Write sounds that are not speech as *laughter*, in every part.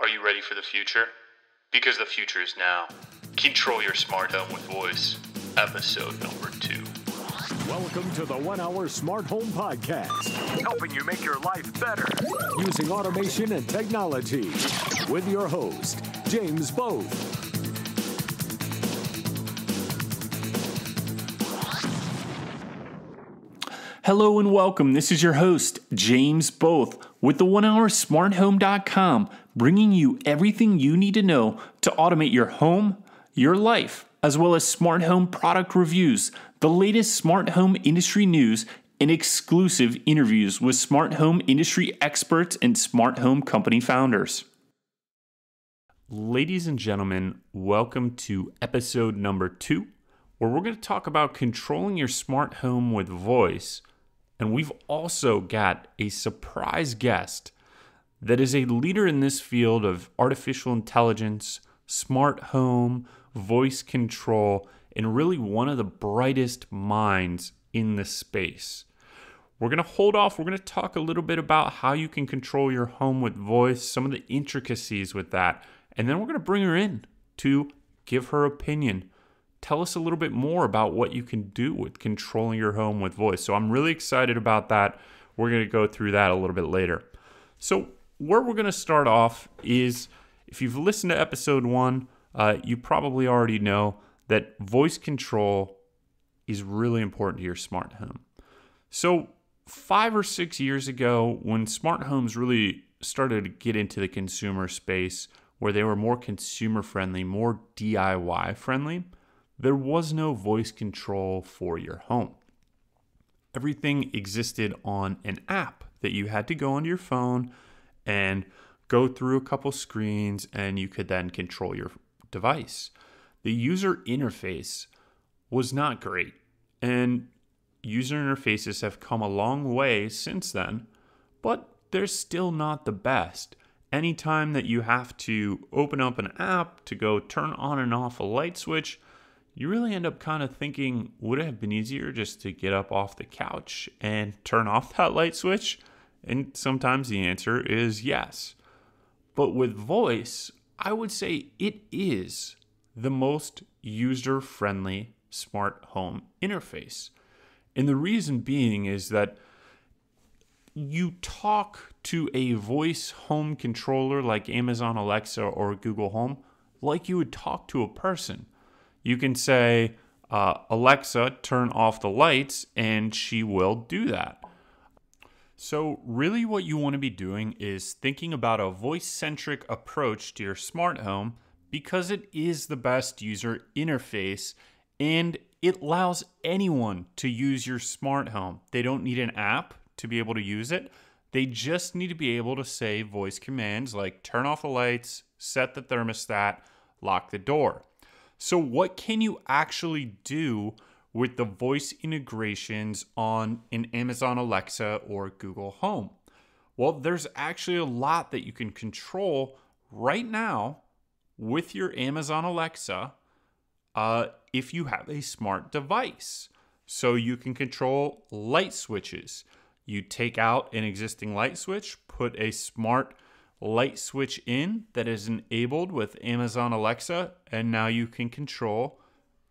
Are you ready for the future? Because the future is now. Control your smart home with voice. Episode number two. Welcome to the One Hour Smart Home Podcast, helping you make your life better. using automation and technology. With your host, James Both. Hello and welcome. This is your host, James Both, with the one hour smarthome.com, bringing you everything you need to know to automate your home, your life, as well as smart home product reviews, the latest smart home industry news, and exclusive interviews with smart home industry experts and smart home company founders. Ladies and gentlemen, welcome to episode number two, where we're going to talk about controlling your smart home with voice. And we've also got a surprise guest that is a leader in this field of artificial intelligence, smart home, voice control, and really one of the brightest minds in this space. We're going to hold off. We're going to talk a little bit about how you can control your home with voice, some of the intricacies with that. And then we're going to bring her in to give her opinion. Tell us a little bit more about what you can do with controlling your home with voice. So I'm really excited about that. We're going to go through that a little bit later. So, where we're going to start off is if you've listened to episode one, uh, you probably already know that voice control is really important to your smart home. So, five or six years ago, when smart homes really started to get into the consumer space, where they were more consumer friendly, more DIY friendly, there was no voice control for your home. Everything existed on an app that you had to go onto your phone and go through a couple screens, and you could then control your device. The user interface was not great, and user interfaces have come a long way since then, but they're still not the best. Anytime that you have to open up an app to go turn on and off a light switch, you really end up kind of thinking, would it have been easier just to get up off the couch and turn off that light switch? And sometimes the answer is yes. But with voice, I would say it is the most user friendly smart home interface. And the reason being is that you talk to a voice home controller like Amazon Alexa or Google Home like you would talk to a person. You can say, uh, Alexa, turn off the lights, and she will do that. So, really, what you want to be doing is thinking about a voice centric approach to your smart home because it is the best user interface and it allows anyone to use your smart home. They don't need an app to be able to use it. They just need to be able to say voice commands like turn off the lights, set the thermostat, lock the door. So, what can you actually do with the voice integrations on an Amazon Alexa or Google Home? Well, there's actually a lot that you can control right now with your Amazon Alexa uh, if you have a smart device. So, you can control light switches. You take out an existing light switch, put a smart light switch in that is enabled with Amazon Alexa, and now you can control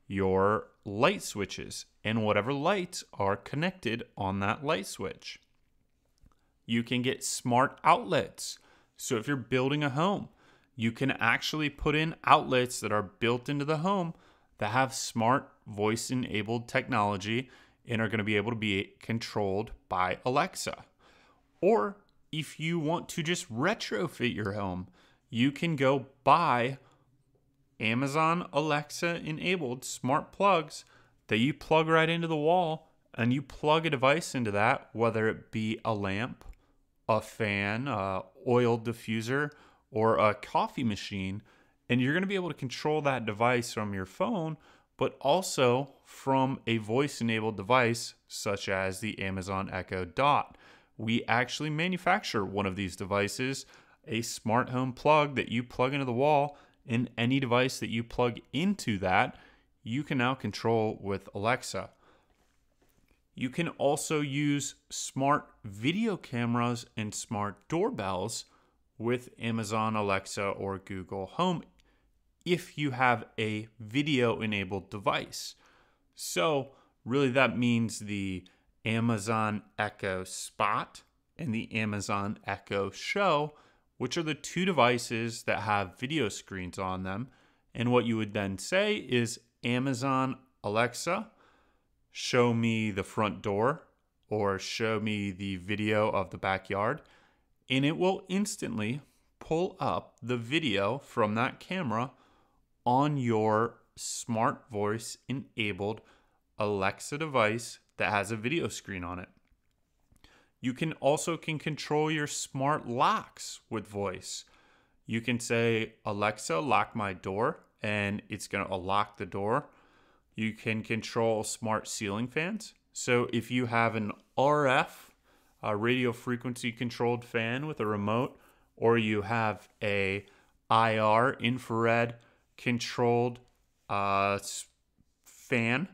your light switches and whatever lights are connected on that light switch. You can get smart outlets. So if you're building a home, you can actually put in outlets that are built into the home that have smart voice enabled technology and are going to be able to be controlled by Alexa. Or if you want to just retrofit your home, you can go buy Amazon Alexa enabled smart plugs that you plug right into the wall and you plug a device into that, whether it be a lamp, a fan, a oil diffuser, or a coffee machine, and you're going to be able to control that device from your phone, but also from a voice enabled device such as the Amazon Echo Dot. We actually manufacture one of these devices, a smart home plug that you plug into the wall, and any device that you plug into that, you can now control with Alexa. You can also use smart video cameras and smart doorbells with Amazon Alexa or Google Home if you have a video enabled device. So, really, that means the Amazon Echo Spot and the Amazon Echo Show, which are the two devices that have video screens on them. And what you would then say is Amazon Alexa, show me the front door or show me the video of the backyard. And it will instantly pull up the video from that camera on your smart voice enabled Alexa device that has a video screen on it. You can also can control your smart locks with voice. You can say Alexa lock my door and it's going to lock the door. You can control smart ceiling fans. So if you have an RF a radio frequency controlled fan with a remote or you have a IR infrared controlled uh, fan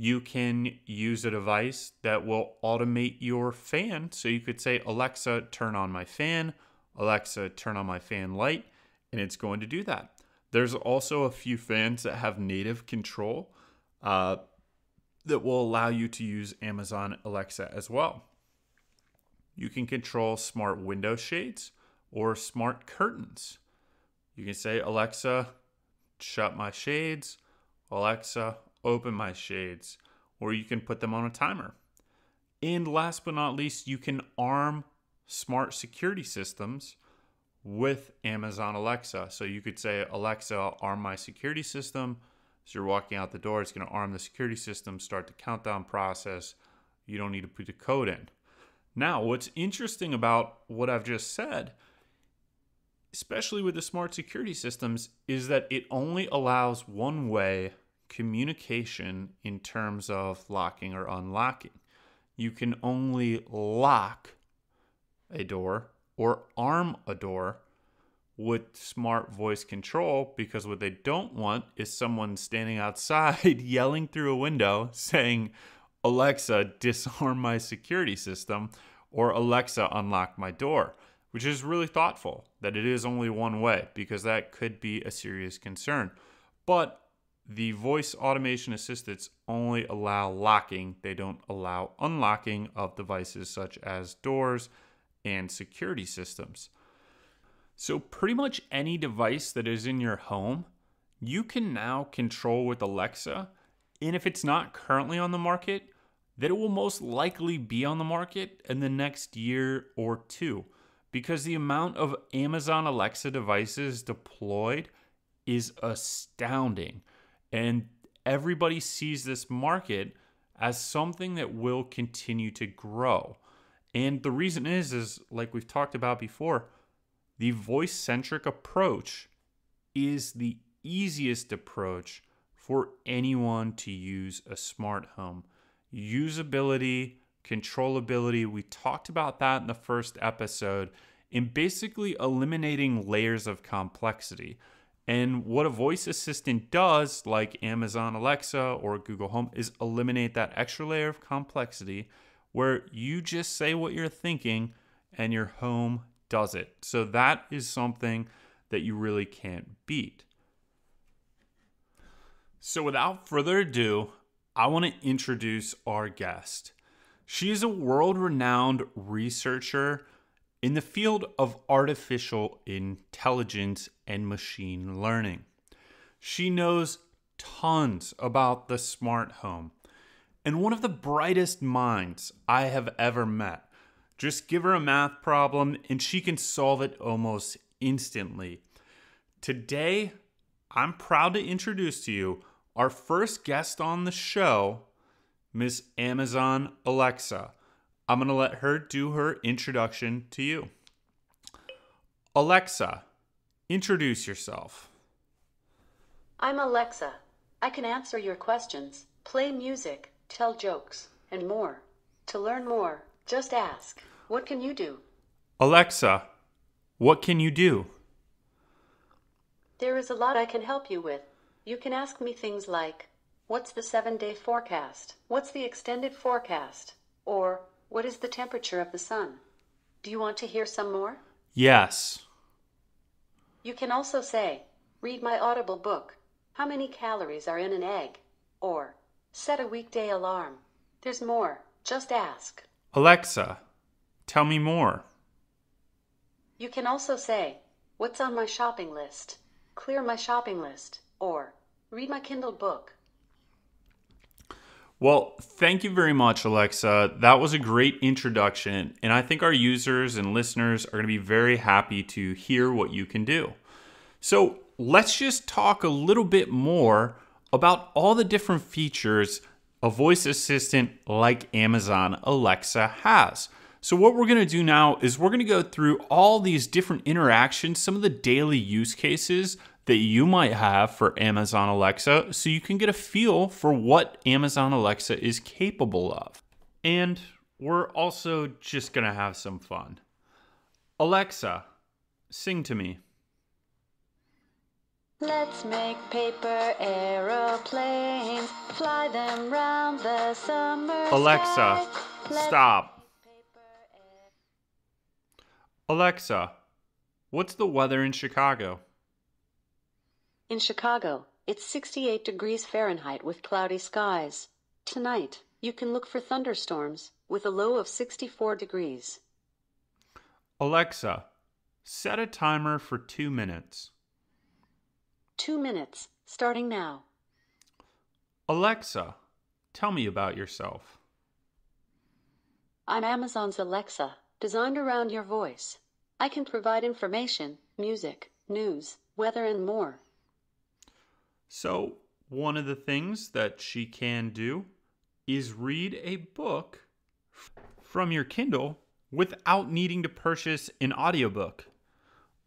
you can use a device that will automate your fan. So you could say, Alexa, turn on my fan, Alexa, turn on my fan light, and it's going to do that. There's also a few fans that have native control uh, that will allow you to use Amazon Alexa as well. You can control smart window shades or smart curtains. You can say, Alexa, shut my shades. Alexa, open my shades, or you can put them on a timer. And last but not least, you can arm smart security systems with Amazon Alexa. So you could say, Alexa, arm my security system. As you're walking out the door, it's going to arm the security system, start the countdown process. You don't need to put the code in. Now, what's interesting about what I've just said, especially with the smart security systems, is that it only allows one way communication in terms of locking or unlocking. You can only lock a door or arm a door with smart voice control because what they don't want is someone standing outside *laughs* yelling through a window saying, Alexa, disarm my security system, or Alexa, unlock my door, which is really thoughtful that it is only one way because that could be a serious concern. But the voice automation assistants only allow locking, they don't allow unlocking of devices such as doors and security systems. So, pretty much any device that is in your home, you can now control with Alexa. And if it's not currently on the market, that it will most likely be on the market in the next year or two because the amount of Amazon Alexa devices deployed is astounding. And everybody sees this market as something that will continue to grow. And the reason is is like we've talked about before, the voice-centric approach is the easiest approach for anyone to use a smart home. Usability, controllability, we talked about that in the first episode, in basically eliminating layers of complexity. And what a voice assistant does, like Amazon Alexa or Google Home, is eliminate that extra layer of complexity where you just say what you're thinking and your home does it. So that is something that you really can't beat. So without further ado, I want to introduce our guest. She is a world renowned researcher in the field of artificial intelligence and machine learning. She knows tons about the smart home and one of the brightest minds I have ever met. Just give her a math problem and she can solve it almost instantly. Today, I'm proud to introduce to you our first guest on the show, Miss Amazon Alexa. I'm going to let her do her introduction to you. Alexa, introduce yourself. I'm Alexa. I can answer your questions, play music, tell jokes, and more. To learn more, just ask. What can you do? Alexa, what can you do? There is a lot I can help you with. You can ask me things like What's the seven day forecast? What's the extended forecast? Or what is the temperature of the sun? Do you want to hear some more? Yes. You can also say, read my audible book. How many calories are in an egg? Or, set a weekday alarm. There's more. Just ask. Alexa, tell me more. You can also say, what's on my shopping list? Clear my shopping list. Or, read my Kindle book. Well, thank you very much, Alexa. That was a great introduction, and I think our users and listeners are going to be very happy to hear what you can do. So, let's just talk a little bit more about all the different features a voice assistant like Amazon Alexa has. So, what we're going to do now is we're going to go through all these different interactions, some of the daily use cases that you might have for Amazon Alexa so you can get a feel for what Amazon Alexa is capable of. And we're also just going to have some fun. Alexa, sing to me. Let's make paper aeroplanes, fly them round the summer Alexa, sky. Stop. make paper aer- Alexa, what's the weather in Chicago? In Chicago, it's 68 degrees Fahrenheit with cloudy skies. Tonight, you can look for thunderstorms with a low of 64 degrees. Alexa, set a timer for two minutes. Two minutes, starting now. Alexa, tell me about yourself. I'm Amazon's Alexa, designed around your voice. I can provide information, music, news, weather, and more. So, one of the things that she can do is read a book from your Kindle without needing to purchase an audiobook.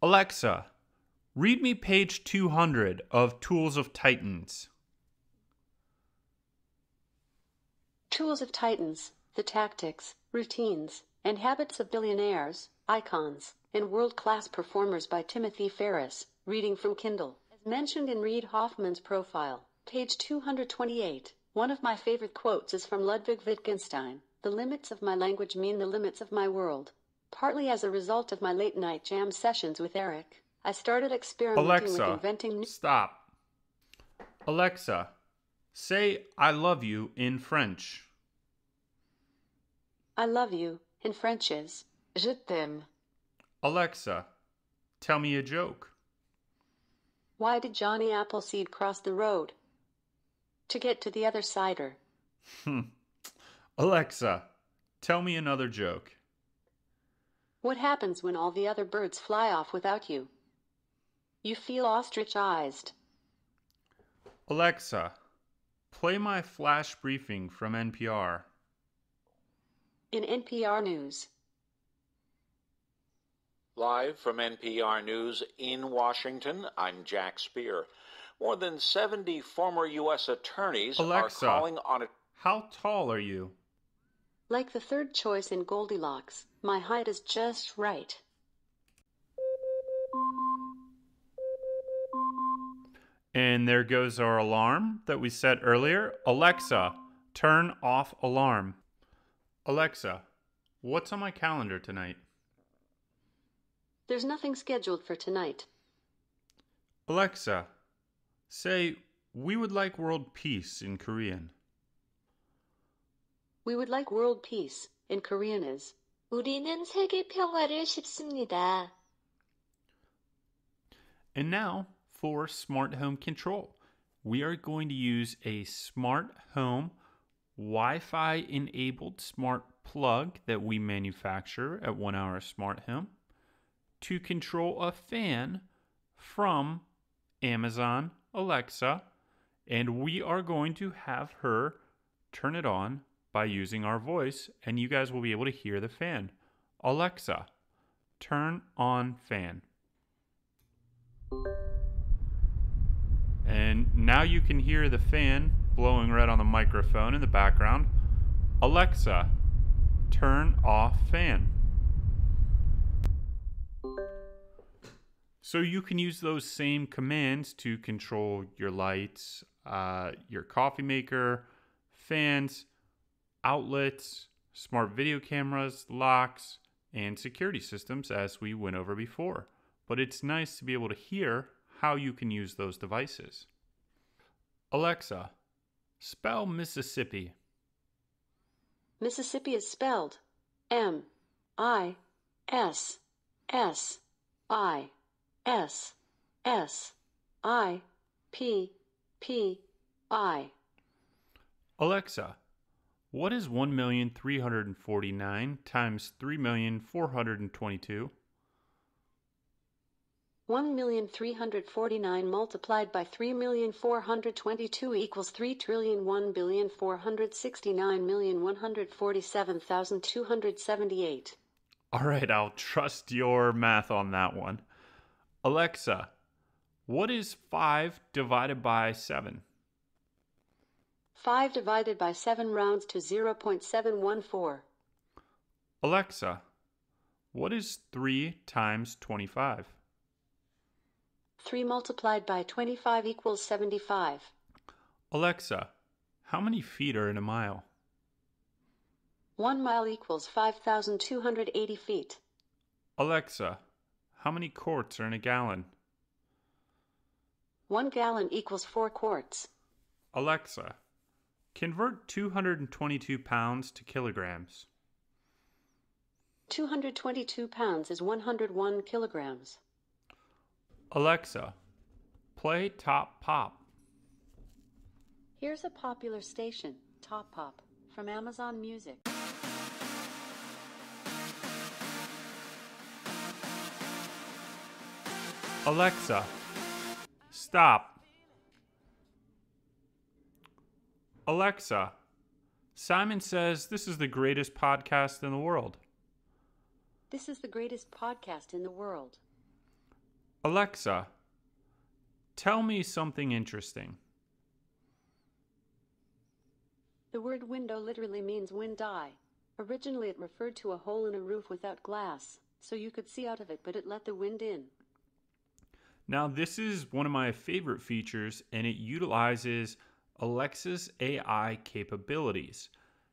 Alexa, read me page 200 of Tools of Titans. Tools of Titans, the tactics, routines, and habits of billionaires, icons, and world class performers by Timothy Ferriss, reading from Kindle. Mentioned in Reid Hoffman's profile, page 228, one of my favorite quotes is from Ludwig Wittgenstein The limits of my language mean the limits of my world. Partly as a result of my late night jam sessions with Eric, I started experimenting with Alexa, inventing new. stop. Alexa, say I love you in French. I love you, in French is Je t'aime. Alexa, tell me a joke. Why did Johnny Appleseed cross the road? To get to the other cider. Hmm. Alexa, tell me another joke. What happens when all the other birds fly off without you? You feel ostrich-ized. Alexa, play my flash briefing from NPR. In NPR News, Live from NPR News in Washington, I'm Jack Speer. More than 70 former U.S. attorneys Alexa. are calling on a How tall are you? like the third choice in Goldilocks, my height is just right. And there goes our alarm that we set earlier. Alexa, turn off alarm. Alexa, what's on my calendar tonight? There's nothing scheduled for tonight. Alexa, say, we would like world peace in Korean. We would like world peace. In Korean is 우리는 세계 평화를 싶습니다. And now for smart home control. We are going to use a smart home Wi Fi enabled smart plug that we manufacture at One Hour Smart Home to control a fan from Amazon Alexa. And we are going to have her turn it on by using our voice, and you guys will be able to hear the fan. Alexa, turn on fan. And now you can hear the fan blowing red on the microphone in the background. Alexa, turn off fan. So you can use those same commands to control your lights, uh, your coffee maker, fans, outlets, smart video cameras, locks, and security systems as we went over before. but it's nice to be able to hear how you can use those devices. Alexa, spell Mississippi. Mississippi is spelled M I S S I S S I P P I. Alexa, what is 1,349 times 3,422? 1,349 multiplied by 3,422 equals 3,1,469,147,278. All right, I'll trust your math on that one. Alexa, what is 5 divided by 7? 5 divided by 7 rounds to 0.714. Alexa, what is 3 times 25? 3 multiplied by 25 equals 75. Alexa, how many feet are in a mile? 1 mile equals 5,280 feet. Alexa, how many quarts are in a gallon? 1 gallon equals 4 quarts. Alexa, convert 222 pounds to kilograms. 222 pounds is 101 kilograms. Alexa, play Top Pop. Here's a popular station, Top Pop, from Amazon Music. Alexa, stop. Alexa, Simon says this is the greatest podcast in the world. This is the greatest podcast in the world. Alexa, tell me something interesting. The word window literally means wind eye. Originally, it referred to a hole in a roof without glass, so you could see out of it, but it let the wind in. Now, this is one of my favorite features, and it utilizes Alexa's AI capabilities.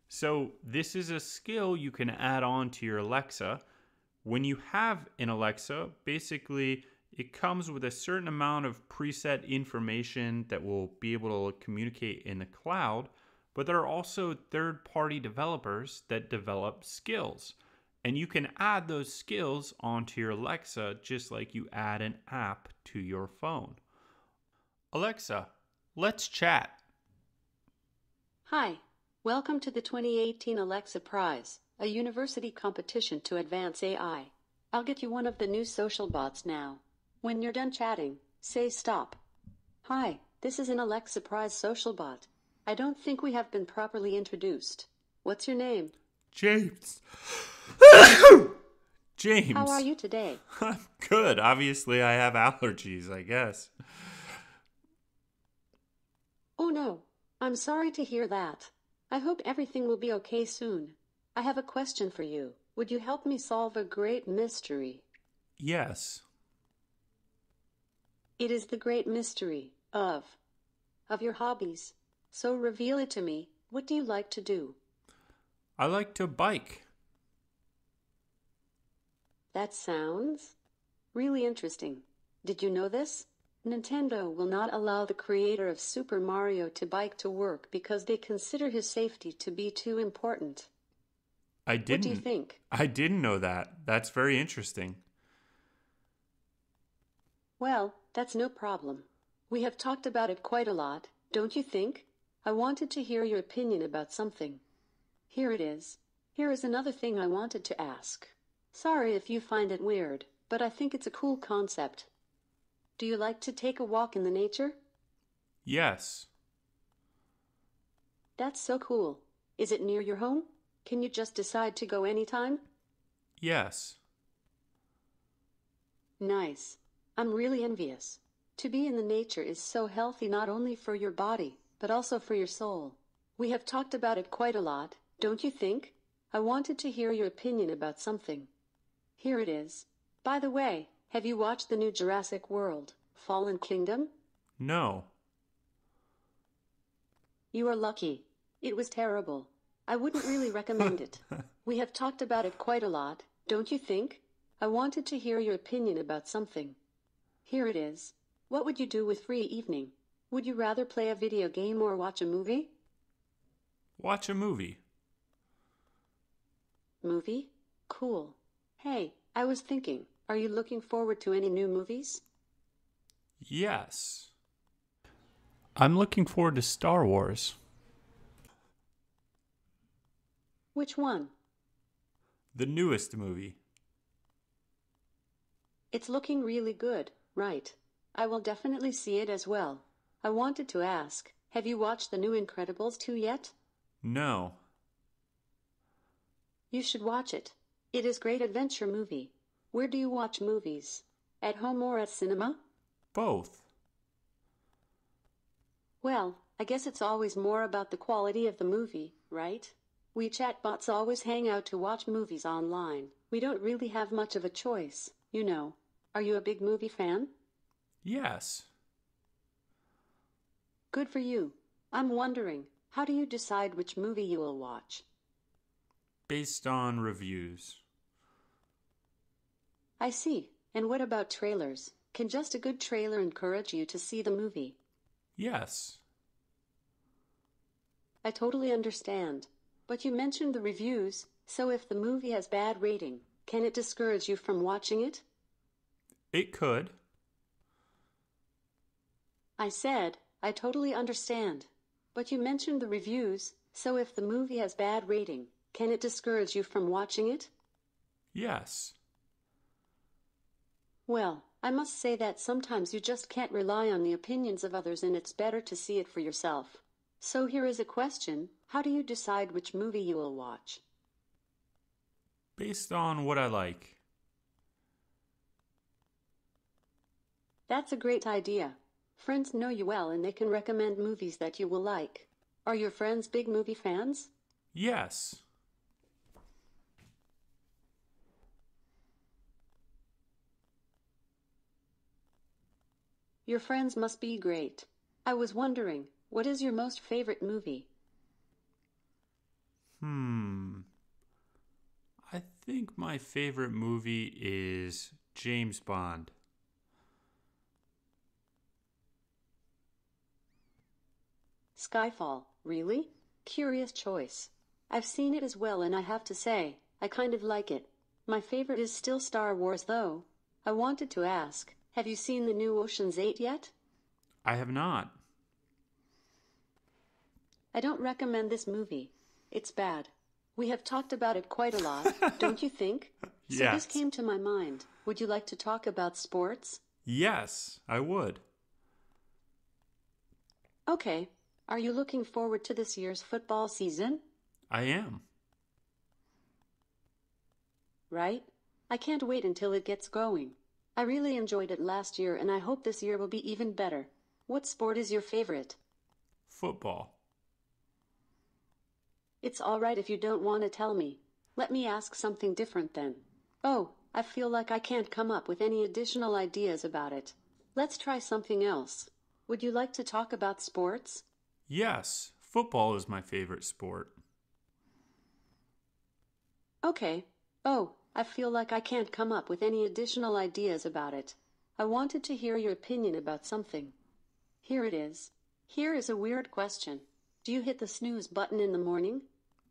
So, this is a skill you can add on to your Alexa. When you have an Alexa, basically, it comes with a certain amount of preset information that will be able to communicate in the cloud, but there are also third party developers that develop skills. And you can add those skills onto your Alexa just like you add an app to your phone. Alexa, let's chat. Hi, welcome to the 2018 Alexa Prize, a university competition to advance AI. I'll get you one of the new social bots now. When you're done chatting, say stop. Hi, this is an Alexa Prize social bot. I don't think we have been properly introduced. What's your name? James. *coughs* James. How are you today? I'm good. Obviously, I have allergies, I guess. Oh no, I'm sorry to hear that. I hope everything will be okay soon. I have a question for you. Would you help me solve a great mystery? Yes. It is the great mystery of of your hobbies. So reveal it to me. What do you like to do? I like to bike. That sounds really interesting. Did you know this? Nintendo will not allow the creator of Super Mario to bike to work because they consider his safety to be too important. I didn't. What do you think? I didn't know that. That's very interesting. Well, that's no problem. We have talked about it quite a lot, don't you think? I wanted to hear your opinion about something. Here it is. Here is another thing I wanted to ask. Sorry if you find it weird, but I think it's a cool concept. Do you like to take a walk in the nature? Yes. That's so cool. Is it near your home? Can you just decide to go anytime? Yes. Nice. I'm really envious. To be in the nature is so healthy not only for your body, but also for your soul. We have talked about it quite a lot, don't you think? I wanted to hear your opinion about something. Here it is. By the way, have you watched the new Jurassic World, Fallen Kingdom? No. You are lucky. It was terrible. I wouldn't really recommend it. *laughs* We have talked about it quite a lot, don't you think? I wanted to hear your opinion about something. Here it is. What would you do with free evening? Would you rather play a video game or watch a movie? Watch a movie. Movie? Cool. Hey, I was thinking, are you looking forward to any new movies? Yes. I'm looking forward to Star Wars. Which one? The newest movie. It's looking really good, right? I will definitely see it as well. I wanted to ask, have you watched the new Incredibles 2 yet? No. You should watch it. It is great adventure movie. Where do you watch movies? At home or at cinema? Both. Well, I guess it's always more about the quality of the movie, right? We chatbots always hang out to watch movies online. We don't really have much of a choice, you know. Are you a big movie fan? Yes. Good for you. I'm wondering, how do you decide which movie you will watch? Based on reviews. I see. And what about trailers? Can just a good trailer encourage you to see the movie? Yes. I totally understand. But you mentioned the reviews, so if the movie has bad rating, can it discourage you from watching it? It could. I said, I totally understand. But you mentioned the reviews, so if the movie has bad rating, can it discourage you from watching it? Yes. Well, I must say that sometimes you just can't rely on the opinions of others and it's better to see it for yourself. So here is a question How do you decide which movie you will watch? Based on what I like. That's a great idea. Friends know you well and they can recommend movies that you will like. Are your friends big movie fans? Yes. Your friends must be great. I was wondering, what is your most favorite movie? Hmm. I think my favorite movie is James Bond. Skyfall, really? Curious choice. I've seen it as well and I have to say, I kind of like it. My favorite is still Star Wars though. I wanted to ask, have you seen the new Ocean's 8 yet? I have not. I don't recommend this movie. It's bad. We have talked about it quite a lot, *laughs* don't you think? So Yes. this came to my mind. Would you like to talk about sports? Yes, I would. Okay. Are you looking forward to this year's football season? I am. Right? I can't wait until it gets going. I really enjoyed it last year and I hope this year will be even better. What sport is your favorite? Football. It's alright if you don't want to tell me. Let me ask something different then. Oh, I feel like I can't come up with any additional ideas about it. Let's try something else. Would you like to talk about sports? Yes, football is my favorite sport. Okay. Oh, I feel like I can't come up with any additional ideas about it. I wanted to hear your opinion about something. Here it is. Here is a weird question. Do you hit the snooze button in the morning?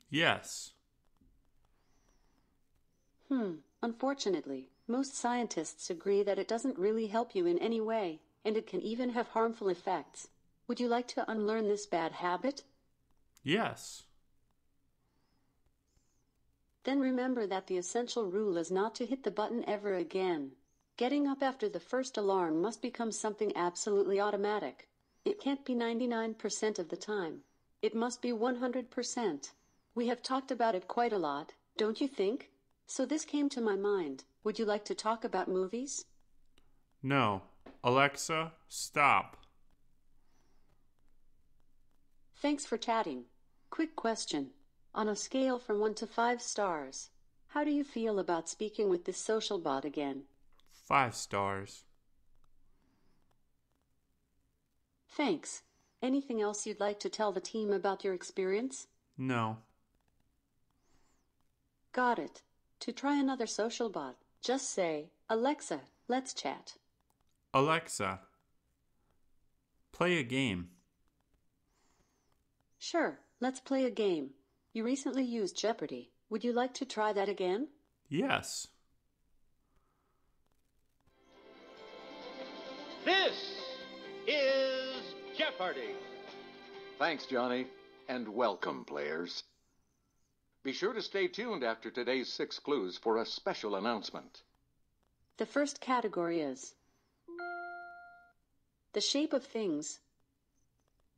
Yes. Hmm, unfortunately, most scientists agree that it doesn't really help you in any way, and it can even have harmful effects. Would you like to unlearn this bad habit? Yes. Then remember that the essential rule is not to hit the button ever again. Getting up after the first alarm must become something absolutely automatic. It can't be 99% of the time. It must be 100%. We have talked about it quite a lot, don't you think? So this came to my mind. Would you like to talk about movies? No. Alexa, stop. Thanks for chatting. Quick question. On a scale from 1 to 5 stars, how do you feel about speaking with this social bot again? Five stars. Thanks. Anything else you'd like to tell the team about your experience? No. Got it. To try another social bot, Just say, Alexa, let's chat. Alexa, play a game. Sure, let's play a game. You recently used Jeopardy. Would you like to try that again? Yes. This is Jeopardy! Thanks, Johnny, and welcome, players. Be sure to stay tuned after today's six clues for a special announcement. The first category is The shape of things.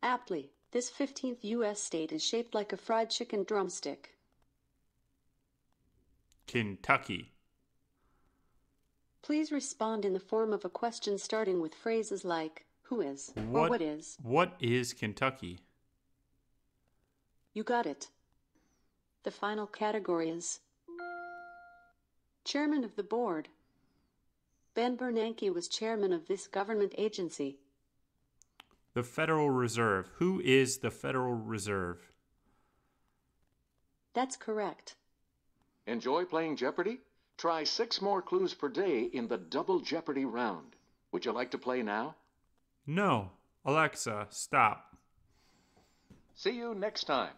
Aptly, this 15th U.S. state is shaped like a fried chicken drumstick. Kentucky. Please respond in the form of a question starting with phrases like who is or What, what is. What is Kentucky? You got it. The final category is Chairman of the Board. Ben Bernanke was chairman of this government agency. The Federal Reserve. Who is the Federal Reserve? That's correct. Enjoy playing Jeopardy? Try six more clues per day in the Double Jeopardy round. Would you like to play now? No. Alexa, stop. See you next time.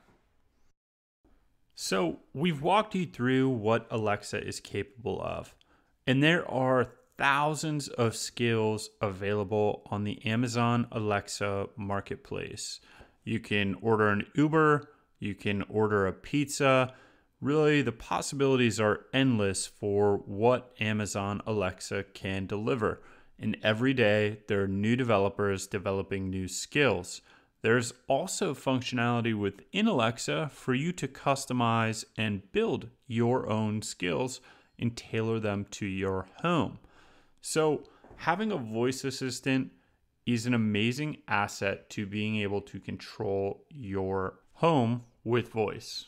So, we've walked you through what Alexa is capable of, and there are thousands of skills available on the Amazon Alexa marketplace. You can order an Uber, you can order a pizza. Really, the possibilities are endless for what Amazon Alexa can deliver. And every day, there are new developers developing new skills. There's also functionality within Alexa for you to customize and build your own skills and tailor them to your home. So, having a voice assistant is an amazing asset to being able to control your home with voice.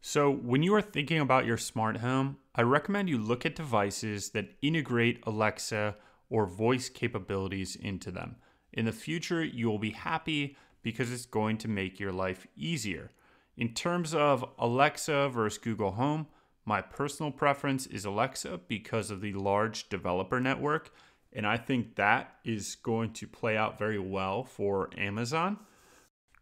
So, when you are thinking about your smart home, I recommend you look at devices that integrate Alexa or voice capabilities into them. In the future, you will be happy because it's going to make your life easier. In terms of Alexa versus Google Home, my personal preference is Alexa because of the large developer network, and I think that is going to play out very well for Amazon.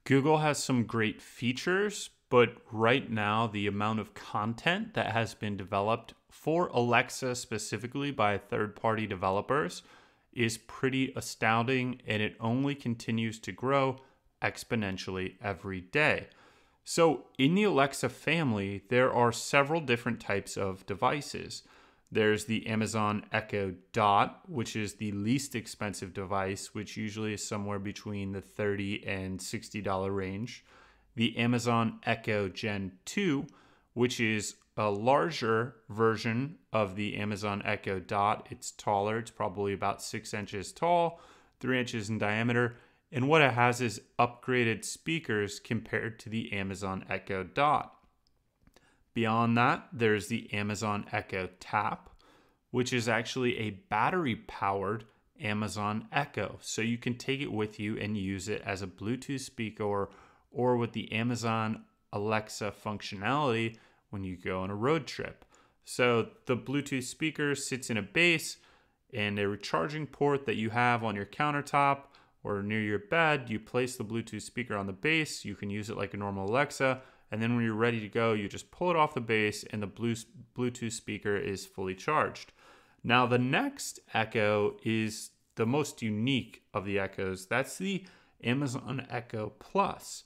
Google has some great features, but right now, the amount of content that has been developed for Alexa specifically by third party developers is pretty astounding and it only continues to grow exponentially every day. So, in the Alexa family, there are several different types of devices. There's the Amazon Echo Dot, which is the least expensive device, which usually is somewhere between the 30 and $60 range. The Amazon Echo Gen 2, which is a larger version of the Amazon Echo Dot. It's taller, it's probably about six inches tall, three inches in diameter. And what it has is upgraded speakers compared to the Amazon Echo Dot. Beyond that, there's the Amazon Echo Tap, which is actually a battery powered Amazon Echo. So you can take it with you and use it as a Bluetooth speaker or, or with the Amazon Alexa functionality when you go on a road trip. So the Bluetooth speaker sits in a base and a recharging port that you have on your countertop or near your bed. You place the Bluetooth speaker on the base. You can use it like a normal Alexa. And then when you're ready to go, you just pull it off the base and the Bluetooth speaker is fully charged. Now, the next Echo is the most unique of the Echoes. That's the Amazon Echo Plus,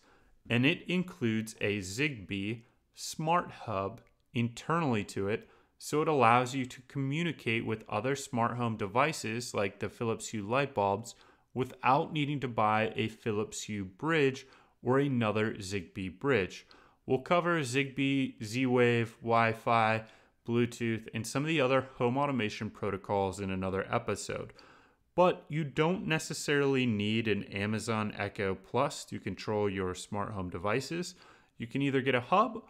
and it includes a Zigbee smart hub internally to it. So it allows you to communicate with other smart home devices like the Philips Hue light bulbs without needing to buy a Philips Hue bridge or another Zigbee bridge. We'll cover Zigbee, Z Wave, Wi Fi, Bluetooth, and some of the other home automation protocols in another episode. But you don't necessarily need an Amazon Echo Plus to control your smart home devices. You can either get a hub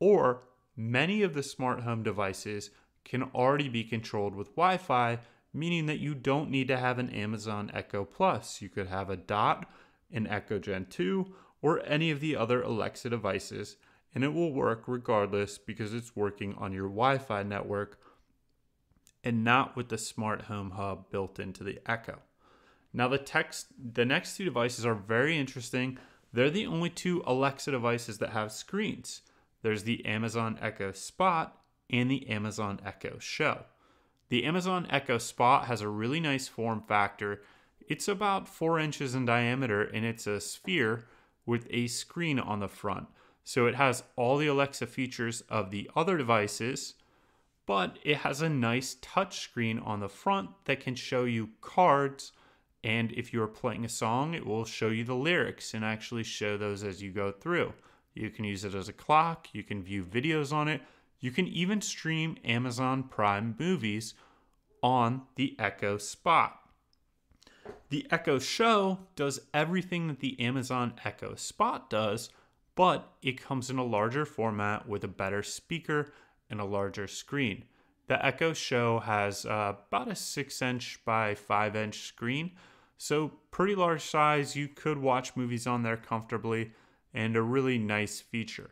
or many of the smart home devices can already be controlled with Wi Fi, meaning that you don't need to have an Amazon Echo Plus. You could have a Dot, an Echo Gen 2, or any of the other Alexa devices, and it will work regardless because it's working on your Wi Fi network and not with the smart home hub built into the Echo. Now the text the next two devices are very interesting. They're the only two Alexa devices that have screens. There's the Amazon Echo Spot and the Amazon Echo Show. The Amazon Echo Spot has a really nice form factor. It's about 4 inches in diameter and it's a sphere with a screen on the front. So it has all the Alexa features of the other devices, but it has a nice touch screen on the front that can show you cards. And if you're playing a song, it will show you the lyrics and actually show those as you go through. You can use it as a clock, you can view videos on it, you can even stream Amazon Prime movies on the Echo Spot. The Echo Show does everything that the Amazon Echo Spot does, but it comes in a larger format with a better speaker and a larger screen. The Echo Show has uh, about a 6 inch by 5 inch screen, so pretty large size. You could watch movies on there comfortably, and a really nice feature.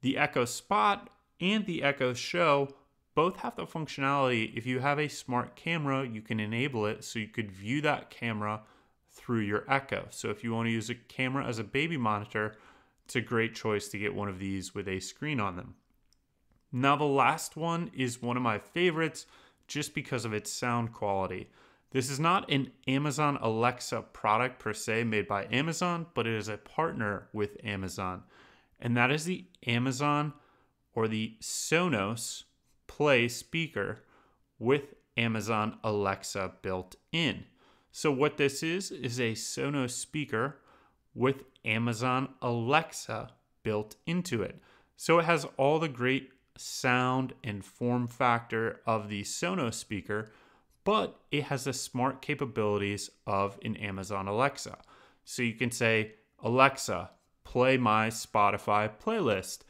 The Echo Spot and the Echo Show both have the functionality. If you have a smart camera, you can enable it so you could view that camera through your Echo. So if you want to use a camera as a baby monitor, it's a great choice to get one of these with a screen on them. Now, the last one is one of my favorites just because of its sound quality. This is not an Amazon Alexa product per se made by Amazon, but it is a partner with Amazon. And that is the Amazon or the Sonos Play speaker with Amazon Alexa built in. So, what this is, is a Sonos speaker with Amazon Alexa built into it. So, it has all the great sound and form factor of the Sonos speaker, but it has the smart capabilities of an Amazon Alexa. So, you can say, Alexa, play my Spotify playlist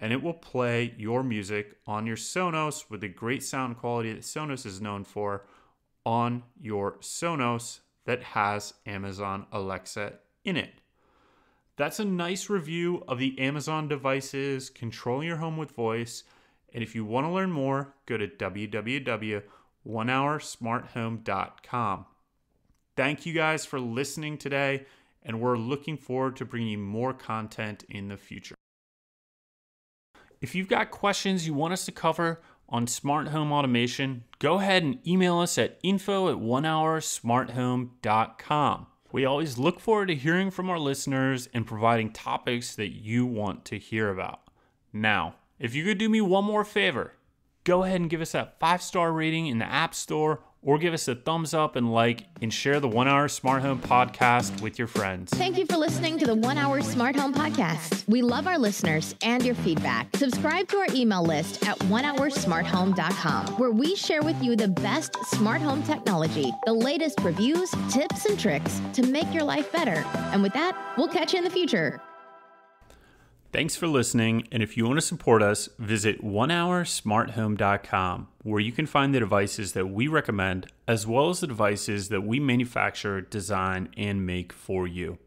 and it will play your music on your Sonos with the great sound quality that Sonos is known for on your Sonos that has Amazon Alexa in it. That's a nice review of the Amazon devices controlling your home with voice. And if you want to learn more, go to www.onehoursmarthome.com. Thank you guys for listening today, and we're looking forward to bringing you more content in the future. If you've got questions you want us to cover on smart home automation, go ahead and email us at info at onehoursmarthome.com. We always look forward to hearing from our listeners and providing topics that you want to hear about. Now, if you could do me one more favor, go ahead and give us that five star rating in the App Store or give us a thumbs up and like and share the One Hour Smart Home podcast with your friends. Thank you for listening to the One Hour Smart Home podcast. We love our listeners and your feedback. Subscribe to our email list at onehoursmarthome.com, where we share with you the best smart home technology, the latest reviews, tips, and tricks to make your life better. And with that, we'll catch you in the future. Thanks for listening, and if you want to support us, visit onehoursmarthome.com, where you can find the devices that we recommend, as well as the devices that we manufacture, design, and make for you.